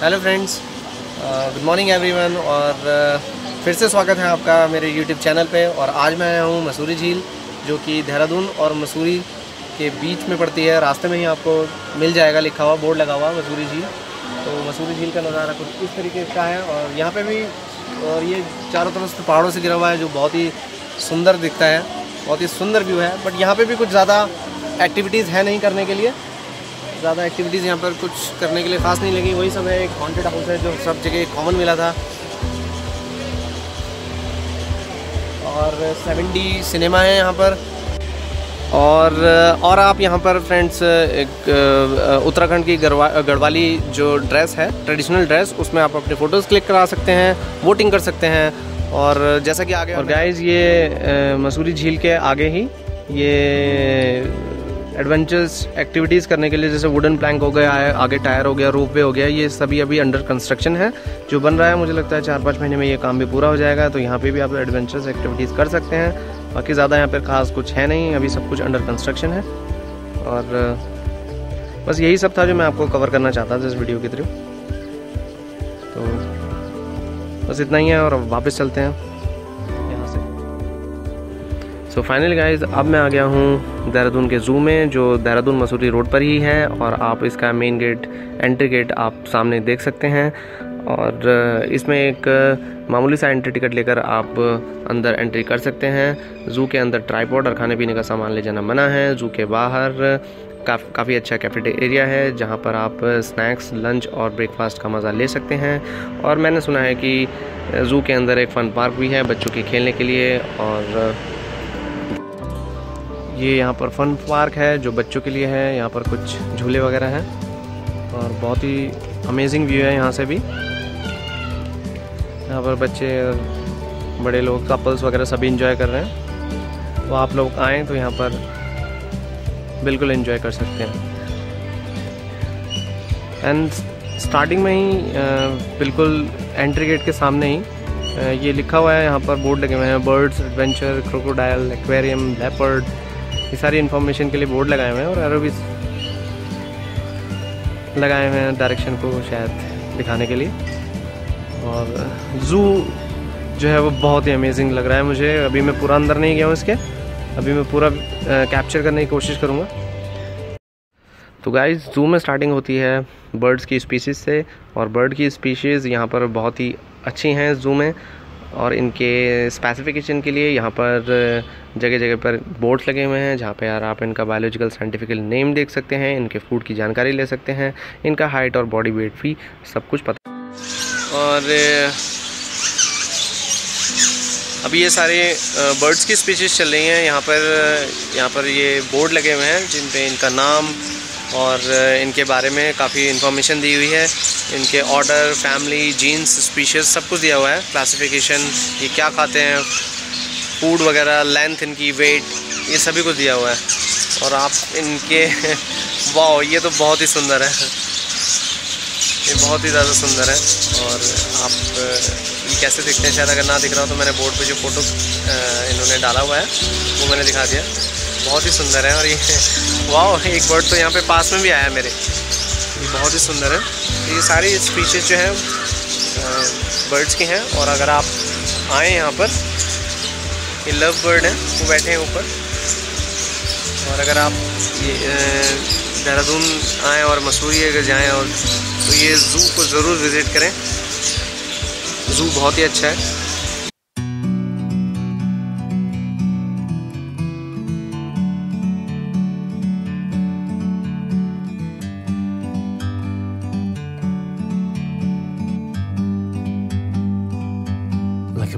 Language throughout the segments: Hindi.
Hello friends good morning everyone और uh, फिर से स्वागत है आपका मेरे यूट्यूब चैनल पे और आज मैं आया हूँ मसूरी झील जो कि देहरादून और मसूरी के बीच में पड़ती है। रास्ते में ही आपको मिल जाएगा लिखा हुआ बोर्ड लगा हुआ मसूरी झील। तो मसूरी झील का नज़ारा कुछ इस तरीके का है और यहाँ पर भी और ये चारों तरफ़ से पहाड़ों से गिरा हुआ है जो बहुत ही सुंदर दिखता है बहुत ही सुंदर व्यू है। बट यहाँ पर भी कुछ ज़्यादा एक्टिविटीज़ है नहीं करने के लिए। ज़्यादा एक्टिविटीज़ यहाँ पर कुछ करने के लिए ख़ास नहीं लगी वही सब है एक हॉन्टेड हाउस है जो सब जगह कॉमन मिला था। और सेवेंटी सिनेमा है यहाँ पर। और और आप यहाँ पर फ्रेंड्स एक उत्तराखंड की गढ़वा गढ़वाली जो ड्रेस है ट्रेडिशनल ड्रेस उसमें आप अपने फ़ोटोज़ क्लिक करा सकते हैं वोटिंग कर सकते हैं। और जैसा कि आगे और गाइज़ ये मसूरी झील के आगे ही ये एडवेंचर्स एक्टिविटीज़ करने के लिए, जैसे वुडन प्लैंक हो गया है आगे टायर हो गया रोप वे हो गया, ये सभी अभी अंडर कंस्ट्रक्शन है। जो बन रहा है, मुझे लगता है चार पाँच महीने में ये काम भी पूरा हो जाएगा तो यहाँ पे भी आप एडवेंचर्स एक्टिविटीज़ कर सकते हैं। बाकी ज़्यादा यहाँ पर खास कुछ है नहीं, अभी सब कुछ अंडर कंस्ट्रक्शन है। और, बस यही सब था जो मैं आपको कवर करना चाहता था इस वीडियो के थ्रू तो बस इतना ही है और अब वापस चलते हैं। सो फाइनल गाइज़ अब मैं आ गया हूँ देहरादून के ज़ू में, जो देहरादून मसूरी रोड पर ही है, और आप इसका मेन गेट एंट्री गेट आप सामने देख सकते हैं। और इसमें एक मामूली सा एंट्री टिकट लेकर आप अंदर एंट्री कर सकते हैं। ज़ू के अंदर ट्राईपॉड और खाने पीने का सामान ले जाना मना है। ज़ू के बाहर, काफ़ी काफ़ी अच्छा कैफेटेरिया है, जहाँ पर आप स्नैक्स लंच और ब्रेकफास्ट का मज़ा ले सकते हैं। और मैंने सुना है कि ज़ू के अंदर एक फ़न पार्क भी है बच्चों के खेलने के लिए, और ये यहाँ पर फन पार्क है, जो बच्चों के लिए है, यहाँ पर कुछ झूले वगैरह हैं। और बहुत ही अमेजिंग व्यू है यहाँ से भी। यहाँ पर बच्चे बड़े लोग कपल्स वगैरह सभी इंजॉय कर रहे हैं। तो आप लोग आएँ तो यहाँ पर बिल्कुल इन्जॉय कर सकते हैं। एंड स्टार्टिंग में ही बिल्कुल एंट्री गेट के सामने ही ये लिखा हुआ है यहाँ पर, बोर्ड लगे हुए हैं birds adventure crocodile aquarium leopard ये सारी इन्फॉर्मेशन के लिए बोर्ड लगाए हुए हैं और एरो भी लगाए हुए हैं डायरेक्शन को शायद दिखाने के लिए। और ज़ू जो है वो बहुत ही अमेजिंग लग रहा है मुझे। अभी मैं पूरा अंदर नहीं गया हूँ इसके। अभी मैं पूरा कैप्चर करने की कोशिश करूँगा। तो गाइस जू में स्टार्टिंग होती है बर्ड्स की स्पीशीज़ से। और बर्ड की स्पीशीज़ यहाँ पर बहुत ही अच्छी हैं जू में। और इनके स्पेसिफिकेशन के लिए यहाँ पर जगह जगह पर बोर्ड्स लगे हुए हैं जहाँ पे यार आप इनका बायोलॉजिकल साइंटिफिकल नेम देख सकते हैं, इनके फ़ूड की जानकारी ले सकते हैं, इनका हाइट और बॉडी वेट भी सब कुछ पता। और अभी ये सारे बर्ड्स की स्पीशीज़ चल रही हैं। यहाँ पर यहाँ पर ये बोर्ड लगे हुए हैं जिन पे इनका नाम और इनके बारे में काफ़ी इन्फॉर्मेशन दी हुई है। इनके ऑर्डर फैमिली जीन्स स्पीशीज़ सब कुछ दिया हुआ है। क्लासिफिकेशन ये क्या खाते हैं फ़ूड वगैरह लेंथ इनकी वेट ये सभी कुछ दिया हुआ है। और आप इनके वाह ये तो बहुत ही सुंदर है। ये बहुत ही ज़्यादा सुंदर है। और आप ये कैसे दिखते हैं? शायद अगर ना दिख रहा हो तो मैंने बोर्ड पे जो फ़ोटो इन्होंने डाला हुआ है, वो मैंने दिखा दिया। बहुत ही सुंदर है और ये वाह एक बर्ड तो यहाँ पे पास में भी आया मेरे। ये बहुत ही सुंदर है। ये सारी स्पीशीज़ जो हैं बर्ड्स की हैं और अगर आप आएँ यहाँ पर, ये लव बर्ड है, वो बैठे हैं ऊपर। और अगर आप ये देहरादून आएँ और मसूरी अगर जाएँ और तो ये ज़ू को ज़रूर विज़िट करें। ज़ू बहुत ही अच्छा है।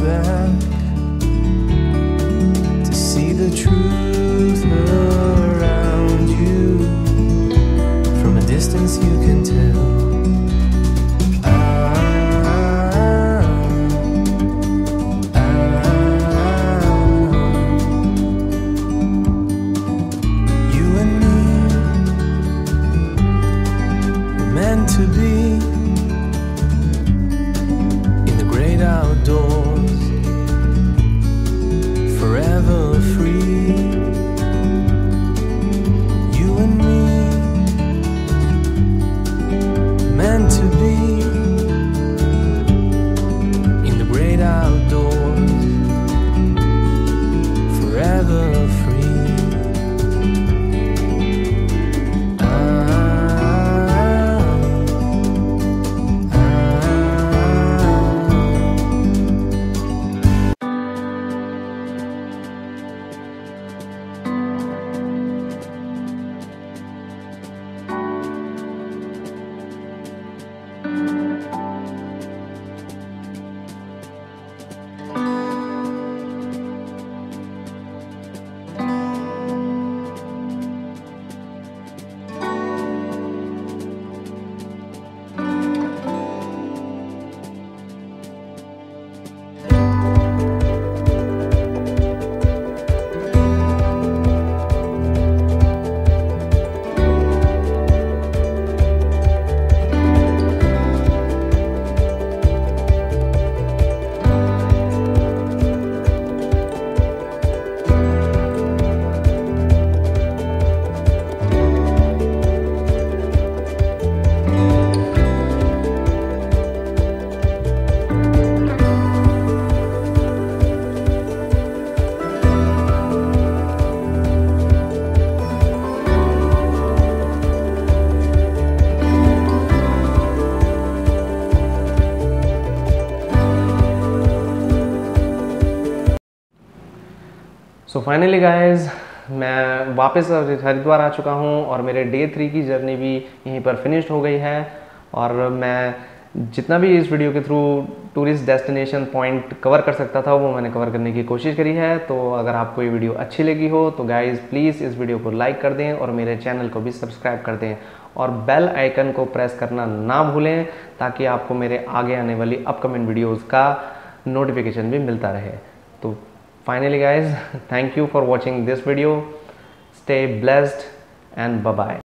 Back to see the truth free. Finally guys मैं वापस हरिद्वार आ चुका हूँ और मेरे डे थ्री की जर्नी भी यहीं पर फिनिश्ड हो गई है। और मैं जितना भी इस वीडियो के through tourist destination point cover कर सकता था, वो मैंने कवर करने की कोशिश करी है। तो अगर आपको ये वीडियो अच्छी लगी हो तो गाइज़ प्लीज़ इस वीडियो को लाइक कर दें और मेरे चैनल को भी सब्सक्राइब कर दें। और बेल आइकन को प्रेस करना ना भूलें, ताकि आपको मेरे आगे आने वाली अपकमिंग वीडियोज़ का नोटिफिकेशन भी मिलता रहे। तो finally guys thank you for watching this video. Stay blessed and bye bye